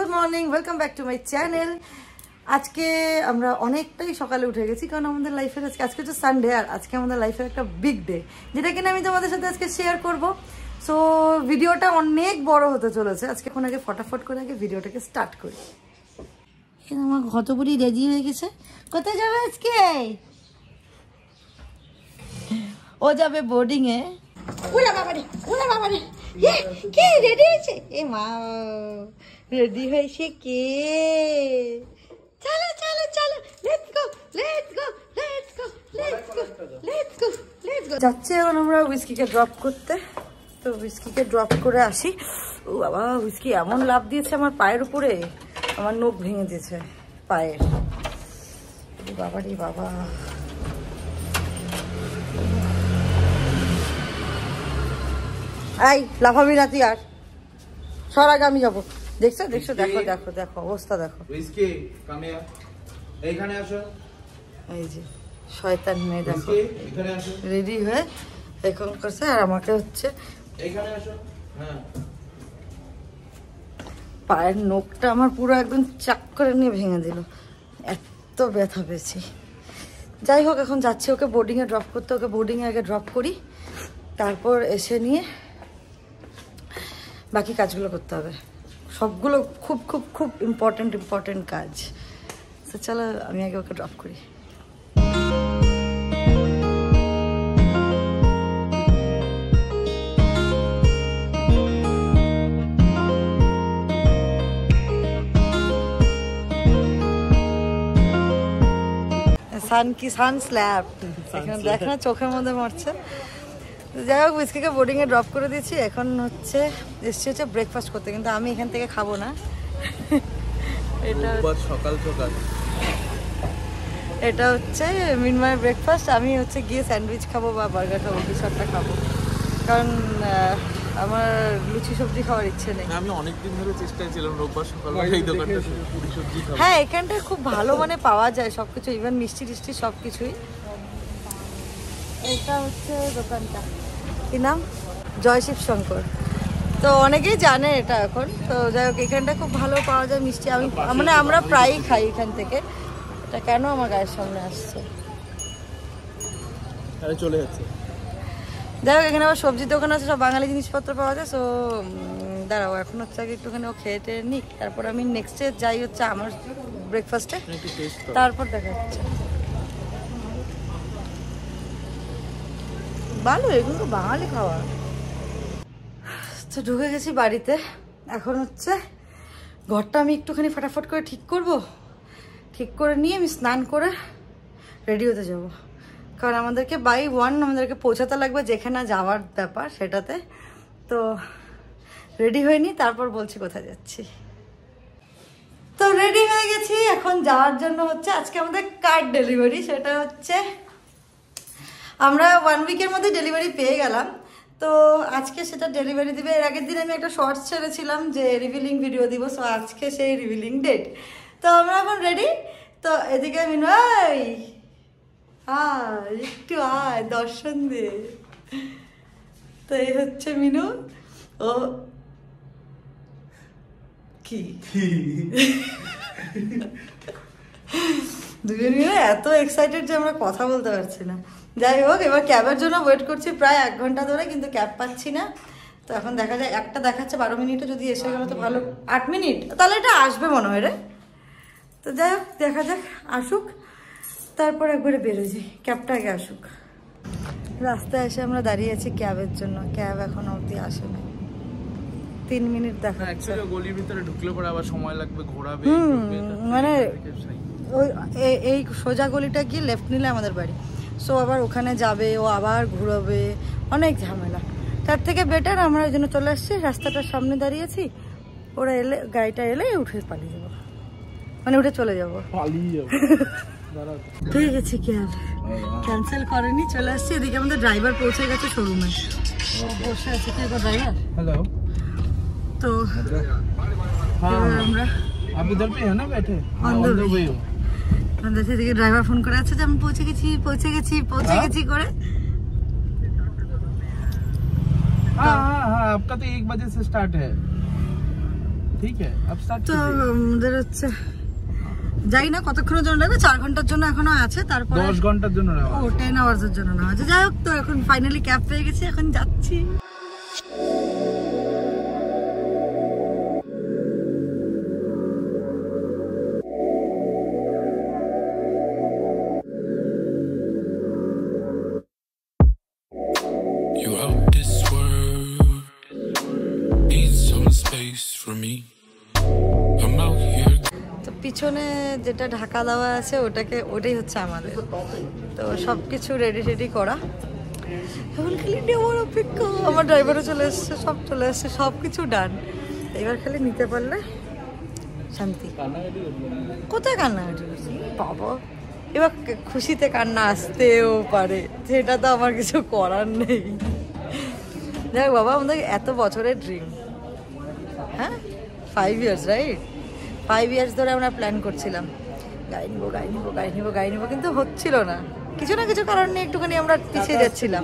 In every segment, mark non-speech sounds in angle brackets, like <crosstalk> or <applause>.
Good morning welcome back to my channel আজকে আমরা অনেকটাই সকালে উঠে গেছি, কারণ আমাদের লাইফের আজকে আজকে তো সানডে আর আজকে আমাদের লাইফের একটা বিগ ডে যেটা কিনা আমি তোমাদের সাথে আজকে শেয়ার করব। সো ভিডিওটা অনেক বড় হতে চলেছে। আজকে এখন আগে ফটাফট করে আগে ভিডিওটাকে স্টার্ট করি। আমার কতগুলি রেডি হয়ে গেছে। কোথায় যাবে আজকে? ও যাবে বোর্ডিংয়ে কে রেডি হয়েছে? এ মা রেডি হয়েছে কে? চলো চলো চলো let's go let's go let's go let's go let's go let's go যাচ্ছি এখন আমরা উইস্কিকে ড্রপ করতে। তো উইস্কিকে ড্রপ করে আসি। ও বাবা উইস্কি এমন লাভ দিয়েছে আমার পায়ের উপরে। আমার নখ ভেঙে দিয়েছে পায়ের। বাবা রে বাবা। এই লাফাবি না তুই আর। সর আগে আমি যাব। দেখছ? দেখছ? দেখো দেখো দেখো অবস্থা দেখো। এইখানে আসো। এই যে শয়তান মেয়ে দেখো। হুইস্কি এখানে আসো। রেডি হয়ে এখন করছে আর আমাকে হচ্ছে এইখানে আসো। হ্যাঁ। পায়ের নখটা আমার পুরো একদম চাক করে নিয়ে ভেঙে দিল। এত ব্যথা পেয়েছি। যাই হোক এখন যাচ্ছি ওকে বোর্ডিংয়ে ড্রপ করতে। ওকে বোর্ডিংয়ে আগে ড্রপ করি। তারপর এসে নিয়ে বাকি কাজগুলো করতে হবে। সবগুলো খুব খুব খুব ইম্পর্টেন্ট ইম্পর্টেন্ট কাজ। তো চলো আমি আগে ওকে ড্রপ করি। সান কি সান স্ল্যাব এখানে দেখ না চোখের মধ্যে মারছে। যাই হোক বিস্কিকে বোর্ডিংয়ে ড্রপ করে দিয়েছি। এখন হচ্ছে এসছি হচ্ছে ব্রেকফাস্ট করতে কিন্তু আমি এখান থেকে খাব না। এটা সকাল সকাল। এটা হচ্ছে মিনমায়ের ব্রেকফাস্ট আমি হচ্ছে গিয়ে স্যান্ডউইচ খাব বা বার্গার খাব কিছু একটা খাব। কারণ আমার লুচি সবজি খাওয়ার ইচ্ছে নেই। আমি অনেকদিন ধরে চেষ্টায় ছিলাম রোববার সকাল এই দোকানটা পুরি সবজি খাব। হ্যাঁ এখানটায় খুব ভালো মানে পাওয়া যায় সব কিছু ইভেন মিষ্টি টিষ্টি সব কিছুই এটা হচ্ছে দোকানটা। কি নাম? জয়শিব শঙ্কর। তো অনেকেই জানে এটা এখন। তো যাই হোক এখানটা খুব ভালো পাওয়া যায় মিষ্টি। আমি মানে আমরা প্রায়ই খাই এখান থেকে। এটা কেন আমার গায়ের সামনে আসছে? চলে যাচ্ছে। যাই হোক এখানে আবার সবজির দোকান আছে সব বাঙালি জিনিসপত্র পাওয়া যায়। সো দাঁড়াও এখন হচ্ছে আগে একটুখানি ও খেয়ে টেয়ে নিক। তারপর আমি নেক্সটে যাই হচ্ছে আমার ব্রেকফাস্টে তারপর দেখা যাচ্ছে ভালো, এগুলো তো বাঙালি খাওয়া। তো ঢুকে গেছি বাড়িতে। এখন হচ্ছে ঘরটা আমি একটুখানি ফাটাফট করে ঠিক করব। ঠিক করে নিয়ে আমি স্নান করে রেডি হতে যাব। কারণ আমাদেরকে বাই ওয়ান আমাদেরকে পৌঁছাতে লাগবে যেখানে যাওয়ার ব্যাপার সেটাতে। তো রেডি হয়নি, তারপর বলছি কোথায় যাচ্ছি। তো রেডি হয়ে গেছি, এখন যাওয়ার জন্য হচ্ছে আজকে আমাদের কার্ড ডেলিভারি সেটা হচ্ছে আমরা ওয়ান উইকের মধ্যে ডেলিভারি পেয়ে গেলাম। তো আজকে সেটা ডেলিভারি দিবে। এর আগের দিন আমি একটা শর্টস ছেড়েছিলাম যে রিভিলিং ভিডিও দিব সো আজকে সেই রিভিলিং ডেট তো আমরা এখন রেডি তো এদিকে মিনু আয় আয় একটু আয় দর্শন দে। তো এই হচ্ছে মিনু। ও কি? <laughs> দুজন মিলে এত এক্সাইটেড যে আমরা কথা বলতে পারছি না যাই হোক এবার ক্যাবের জন্য ওয়েট করছি প্রায় এক ঘণ্টা ধরে কিন্তু ক্যাব পাচ্ছি না। তো এখন দেখা যায় একটা দেখাচ্ছে বারো মিনিটে যদি এসে গেলো তো ভালো। আট মিনিট? তাহলে এটা আসবে মনে হয় রে। তো যাই হোক দেখা যাক আসুক। তারপর একবারে বেরোয় যাই ক্যাবটা আগে আসুক। রাস্তায় এসে আমরা দাঁড়িয়ে আছি ক্যাবের জন্য। ক্যাব এখন অবধি আসে না তিন মিনিট দেখা গলির ভিতরে ঢুকলে পরে আবার সময় লাগবে ঘোরাবে মানে। ওই এ- এই সোজা গলিটা গিয়ে লেফট নিলে আমাদের বাড়ি সো আবার ওখানে যাবে ও আবার ঘুরবে অনেক ঝামেলা তার থেকে বেটার আমরা ওই জন্য চলে আসছি রাস্তাটার সামনে দাঁড়িয়েছি ওরা এলে গাড়িটা এলে উঠে পালিয়ে যাবো মানে উঠে চলে যাবো <laughs> পালিয়ে যাবো দাঁড়াও। পেয়ে গেছি ক্যাব ক্যান্সেল করেনি চলে আসছি এদিকে আমাদের ড্রাইভার পৌঁছে গেছে শোরুমে বসে আছে তো এবার ড্রাইভার हेलो তো हाँ এবার আমরা आप इधर पे है ना बैठे On the way. way हो আমাদের সেদিকে ড্রাইভার ফোন করে আছে যে আমি পৌঁছে গেছি পৌঁছে গেছি পৌঁছে হ্যাঁ? গেছি করে हाँ हाँ हाँ आपका तो एक बजे से स्टार्ट है ঠিক আছে আপ স্টার্ট তো আমাদের হচ্ছে যাই না কতক্ষণের জন্য লাগবে চার ঘন্টার জন্য এখনো আছে তারপরে দশ ঘন্টার জন্য নেওয়া ও টেন আওয়ার্স এর জন্য না আছে যাই হোক তো এখন ফাইনালি ক্যাব পেয়ে গেছি এখন যাচ্ছি পিছনে যেটা ঢাকা দেওয়া আছে, ওটাকে, ওটাই হচ্ছে আমাদের। তো সব কিছু রেডি রেডি করা। এখন খালি নেওয়ার অপেক্ষা। আমার ড্রাইভারও চলে এসছে, সব চলে এসছে সব কিছু ডান এবার খালি নিতে পারলে শান্তি। কোথায় কান্নাকাটি করছি? বাবা। এবার খুশিতে কান্না আসতেও পারে। সেটা তো আমার কিছু করার নেই। দেখ বাবা, আমাদের এত বছরের ড্রিম হ্যাঁ? Five years right five years ধরে আমরা প্ল্যান করছিলাম। গাড়ি নিবো গাড়ি নিবো গাড়ি নিবো গাড়ি নিবো কিন্তু হচ্ছিল না। কিছু না কিছু কারণে একটুখানি আমরা পিছিয়ে যাচ্ছিলাম।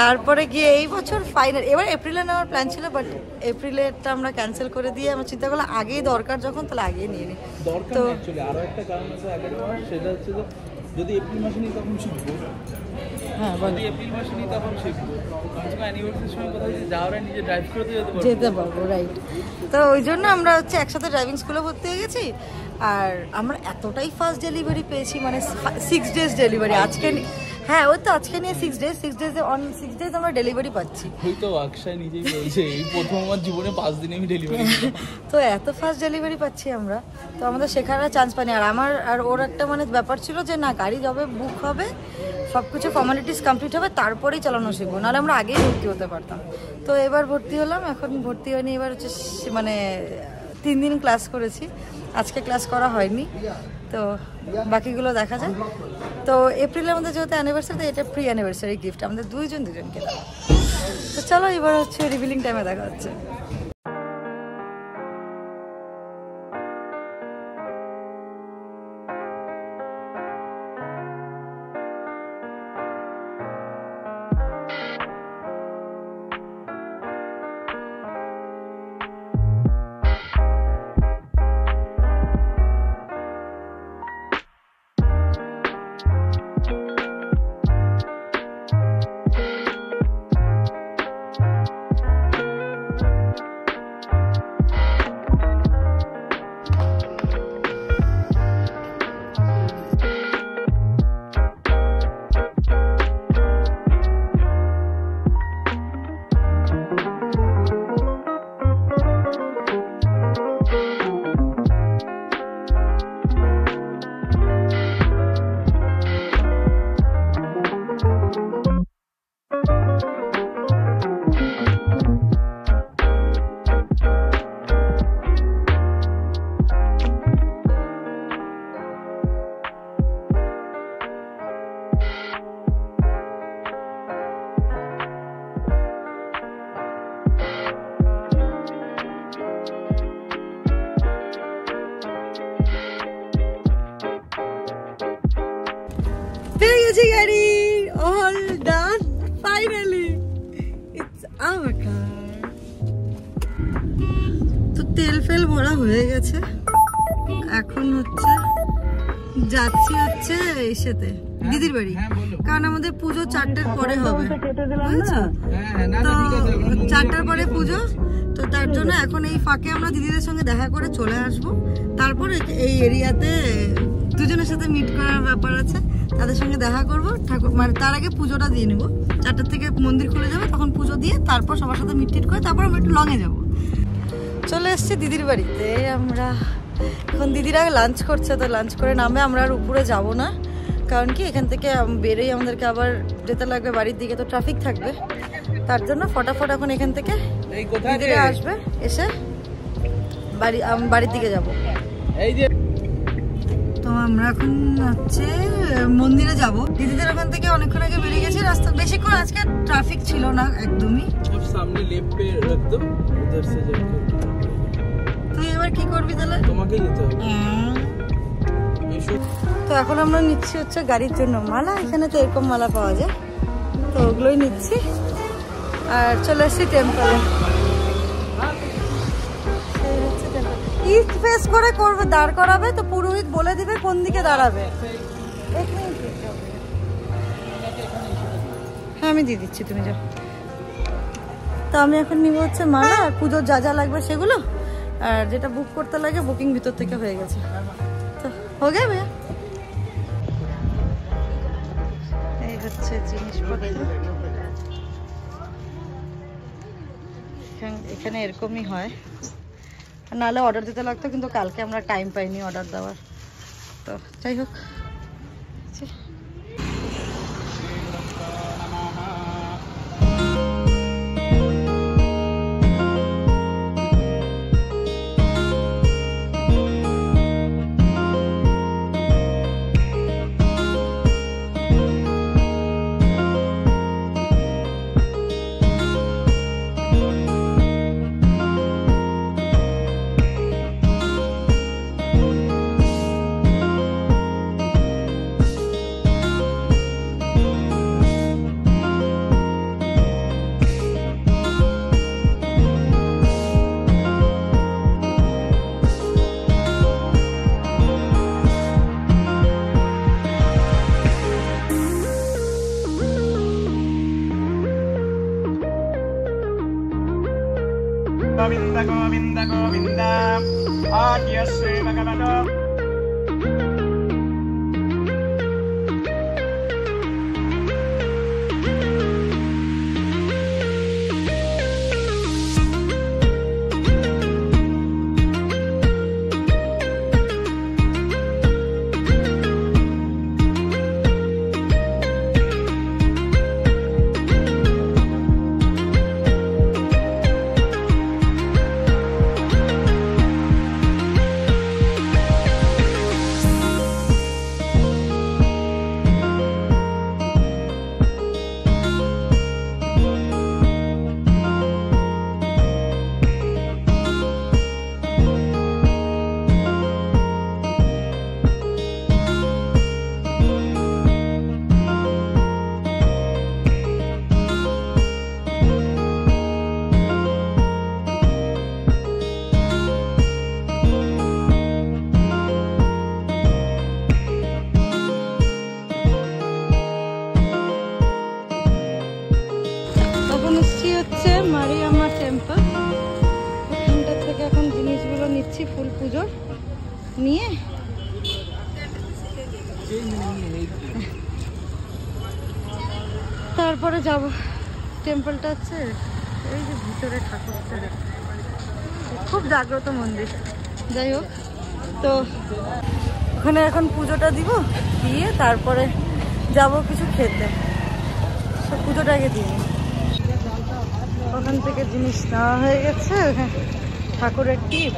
তারপরে গিয়ে এই বছর ফাইনাল এবার এপ্রিলে নেওয়ার প্ল্যান ছিল বাট এপ্রিলেরটা আমরা ক্যান্সেল করে দিয়ে আমরা চিন্তা করলাম আগেই দরকার যখন তাহলে আগেই নিয়ে নিই তো যদি এপ্রিল মাসে নিই তখন হ্যাঁ যদি এপ্রিল মাসে নিই তখন শিখব যেতে পারব। রাইট তো ওই জন্য আমরা হচ্ছে একসাথে ড্রাইভিং স্কুলে ভর্তি হয়ে গেছি। আর আমরা এতটাই ফাস্ট ডেলিভারি পেয়েছি মানে সিক্স ডেজ ডেলিভারি আজকে হ্যাঁ ওই তো আজকে নিয়ে six days six days on six days আমরা ডেলিভারি পাচ্ছি। ওই তো অক্ষয় নিজেই বলছে এই প্রথম আমার জীবনে পাঁচ দিনে আমি ডেলিভারি <laughs> তো এত ফাস্ট ডেলিভারি পাচ্ছি আমরা। তো আমাদের শেখার চান্স পাইনি। আর আমার আর ওর একটা মানে ব্যাপার ছিল যে না গাড়ি যবে বুক হবে সব কিছু ফর্মালিটিস কমপ্লিট হবে, তারপরেই চালানো শিখব। নাহলে আমরা আগেই ভর্তি হতে পারতাম। তো এবার ভর্তি হলাম, এখন ভর্তি হয়নি, এবার হচ্ছে মানে তিন দিন ক্লাস করেছি। আজকে ক্লাস করা হয়নি। তো বাকিগুলো দেখা যায় তো এপ্রিলের মধ্যে যেহেতু অ্যানিভার্সারি এটা প্রি অ্যানিভার্সারি গিফট আমাদের দুইজন দুজনকে তো চলো এবার হচ্ছে রিভিলিং টাইমে দেখা হচ্ছে। ভরা হয়ে গেছে এখন হচ্ছে যাচ্ছি হচ্ছে এসেতে দিদির বাড়ি হ্যাঁ, কারণ আমাদের পুজো চারটের পরে হবে বুঝেছ হ্যাঁ হ্যাঁ না তো চারটার পরে পুজো তো তার জন্য এখন এই ফাঁকে আমরা দিদিদের সঙ্গে দেখা করে চলে আসব তারপরে এই এরিয়াতে দুজনের সাথে মিট করার ব্যাপার আছে তাদের সঙ্গে দেখা করব ঠাকুর মানে তার আগে পুজোটা দিয়ে নেব চারটার থেকে মন্দির খুলে যাবে তখন পুজো দিয়ে তারপর সবার সাথে মিট টিট করে তারপর আমরা একটু লঙে যাব চলে এসছি দিদির বাড়িতে। আমরা এখন দিদিরা লাঞ্চ করছে তো লাঞ্চ করে নামে আমরা আর উপরে যাব না। কারণ কি এখান থেকে বেরোই আমাদেরকে আবার যেতে লাগবে বাড়ির দিকে তো ট্রাফিক থাকবে। তার জন্য ফটাফট এখন এখান থেকে দিদিরা আসবে এসে বাড়ি বাড়ির দিকে যাব। তো আমরা এখন হচ্ছে মন্দিরে যাব। দিদিদের ওখান থেকে অনেকক্ষণ আগে বেরিয়ে গেছি রাস্তা বেশিক্ষণ আজকে ট্রাফিক ছিল না একদমই। সামনে লেফট রাখতো কি করবি তাহলে? তোমাকে যেতে হবে। শুট তো এখন আমরা নিচ্ছি হচ্ছে গাড়ির জন্য মালা। এখানে তো এরকম মালা পাওয়া যায়। তো ওগুলোই নিচ্ছি। আর চলে এসেছি টেম্পলে ইস্ট ফেস করে করবে দাঁড় করাবে। তো পুরোহিত বলে দিবে কোন দিকে দাঁড়াবে। হ্যাঁ আমি দিয়ে দিচ্ছি তুমি যাও। তো আমি এখন নিব হচ্ছে মালা। আর পুজোর যা যা লাগবে সেগুলো আর যেটা বুক করতে লাগে বুকিং ভিতর থেকে হয়ে গেছে। তো, হয়ে গেবে এই হচ্ছে জিনিসপত্র। এখান- এরকমই হয়। নাহলে অর্ডার দিতে লাগতো, কিন্তু কালকে আমরা টাইম পাইনি অর্ডার দেওয়ার। তো, যাই হোক। Govinda Govinda Govinda. Adya Seva Gavada তারপরে যাব। টেম্পলটা হচ্ছে এই যে ভিতরে ঠাকুরটা খুব জাগ্রত মন্দির। যাই হোক, তো ওখানে এখন পুজোটা দিব, দিয়ে তারপরে যাব কিছু খেতে। তো পুজোটা আগে দিই ওখান থেকে জিনিস নেওয়া হয়ে গেছে। ঠাকুরের টিপ।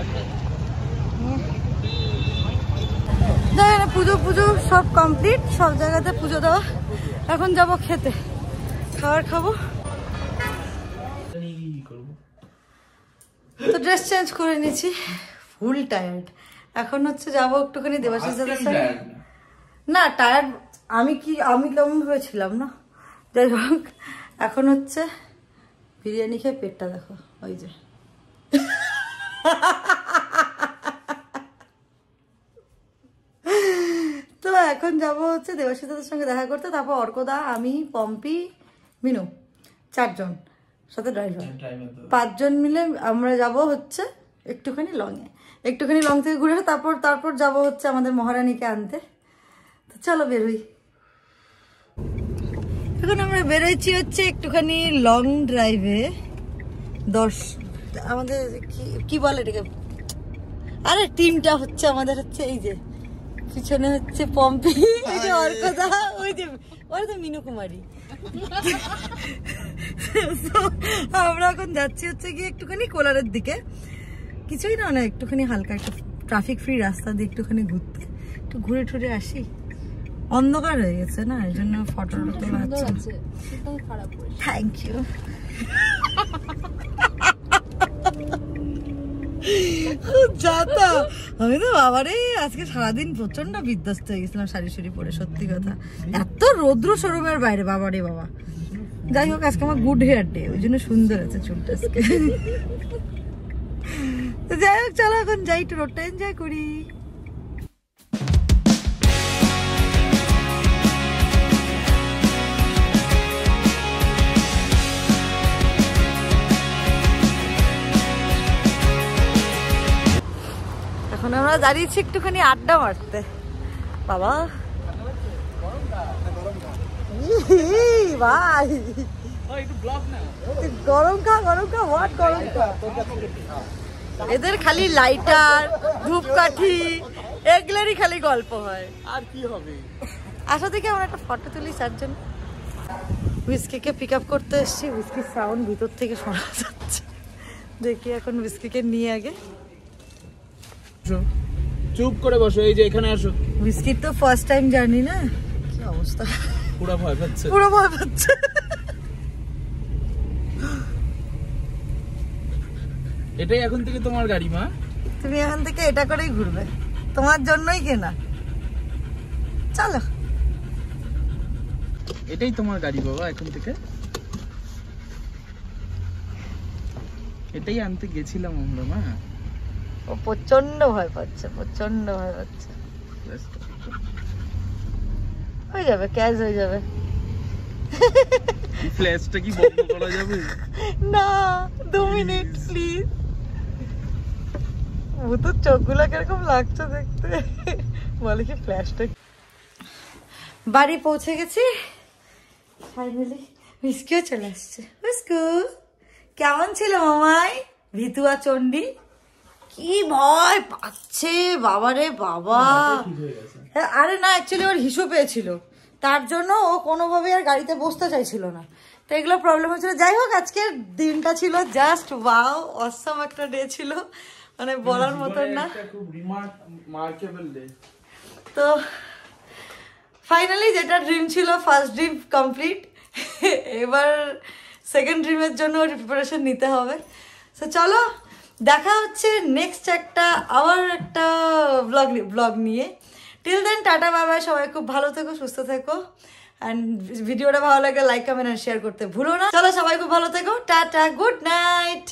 যাই পুজো পুজো সব কমপ্লিট সব জায়গাতে পুজো দেওয়া। এখন যাব খেতে। খাবার খাব? তো ড্রেস চেঞ্জ করে নিয়েছি ফুল টায়ার্ড এখন হচ্ছে যাব একটুখানি দেবাশিস দাদার সাথে না টায়ার্ড আমি কি আমি কেমন হয়েছিলাম না? যাই হোক এখন হচ্ছে বিরিয়ানি খেয়ে পেটটা দেখো ওই যে। তো এখন যাব হচ্ছে দেবাশিতাদের সঙ্গে দেখা করতে তারপর অর্কদা আমি পম্পি মিনু চারজন সাথে ড্রাইভার পাঁচজন মিলে আমরা যাব হচ্ছে একটুখানি লংয়ে একটুখানি লং থেকে ঘুরে তারপর তারপর যাব হচ্ছে আমাদের মহারানীকে আনতে। তো চলো বেরোই। এখন আমরা বেরোচ্ছি হচ্ছে একটুখানি লং ড্রাইভে দশ আমাদের কি কি বলে এটাকে? আরে টিমটা হচ্ছে আমাদের হচ্ছে এই যে পিছনে হচ্ছে পম্পি অর্কদা ওই যে ওই তো মিনু কুমারী আমরা এখন যাচ্ছি হচ্ছে গিয়ে একটুখানি কোলারের দিকে। কিছুই না না একটুখানি হালকা একটা ট্রাফিক ফ্রি রাস্তা দিয়ে একটুখানি ঘুরতে। একটু ঘুরে টুরে আসি। অন্ধকার হয়ে গেছে না এই জন্য ফটো তোলা হচ্ছে থ্যাংক ইউ যাতা আমি তো বাবারে, আজকে সারাদিন প্রচণ্ড বিধ্বস্ত হয়ে গেছিলাম শাড়ি শাড়ি পরে, সত্যি কথা। এত রৌদ্র শোরুমের বাইরে, বাবারে বাবা। যাই হোক, আজকে আমার গুড হেয়ার ডে ওই জন্য সুন্দর আছে চুলটা আজকে। যাই হোক, চলো এখন যাই, একটু রোডটা এনজয় করি। আমরা দাঁড়িয়েছি একটুখানি আড্ডা মারতে। বাবা। ভাই। গরম খা গরম খা হোয়াট গরম খা? এদের খালি লাইটার ধূপকাঠি এগুলোরই খালি গল্প হয়। আর কি হবে? আসা থেকে আমরা একটা ফটো তুলি চারজন। হুইস্কিকে পিক আপ করতে এসেছি হুইস্কির সাউন্ড ভিতর থেকে শোনা যাচ্ছে। দেখি এখন হুইস্কিকে নিয়ে আগে। চুপ করে বসো এই যে এখানে আসো। হুইস্কির তো ফার্স্ট টাইম জার্নি না? কি অবস্থা? পুরো ভয় পাচ্ছে। পুরো ভয় পাচ্ছে। এটাই এখন থেকে তোমার গাড়ি মা। তুমি এখান থেকে এটা করেই ঘুরবে। তোমার জন্যই কেনা। চলো। এটাই তোমার গাড়ি বাবা এখন থেকে। এটাই আনতে গেছিলাম আমরা মা। ও প্রচণ্ড ভয় পাচ্ছে প্রচণ্ড ভয় পাচ্ছে। হয়ে যাবে ক্যাশ হয়ে যাবে। ফ্ল্যাশটা কি বন্ধ করা যাবে? না দু মিনিট প্লিজ ভূতের চোখগুলো কীরকম লাগছে দেখতে। বলে কি ফ্ল্যাশটা বাড়ি পৌঁছে গেছি। ফাইনালি মিসকিও চলে আসছে। মিসকু কেমন ছিল মামাই? ভিতুয়া চণ্ডী? কি ভয় পাচ্ছে বাবারে বাবা। হ্যাঁ, আরে না অ্যাকচুয়ালি ওর হিসু পেয়েছিল। তার জন্য ও কোনোভাবে আর গাড়িতে বসতে চাইছিল না। তো এগুলো প্রবলেম হচ্ছিল যাই হোক আজকের দিনটা ছিল জাস্ট ওয়াও অসম একটা ডে ছিল। মানে বলার মতন না। তো ফাইনালি যেটা ড্রিম ছিল ফার্স্ট ড্রিম কমপ্লিট এবার সেকেন্ড ড্রিমের জন্য প্রিপারেশন নিতে হবে। তো চলো দেখা হচ্ছে নেক্সট একটা, আবার একটা ব্লগ ব্লগ নিয়ে। টিল দেন টাটা বাবা সবাই খুব ভালো থেকো, সুস্থ থেকো। অ্যান্ড ভিডিওটা ভালো লাগে লাইক কমেন্ট শেয়ার করতে ভুলো না। চলো সবাই খুব ভালো থেকো। Tata good night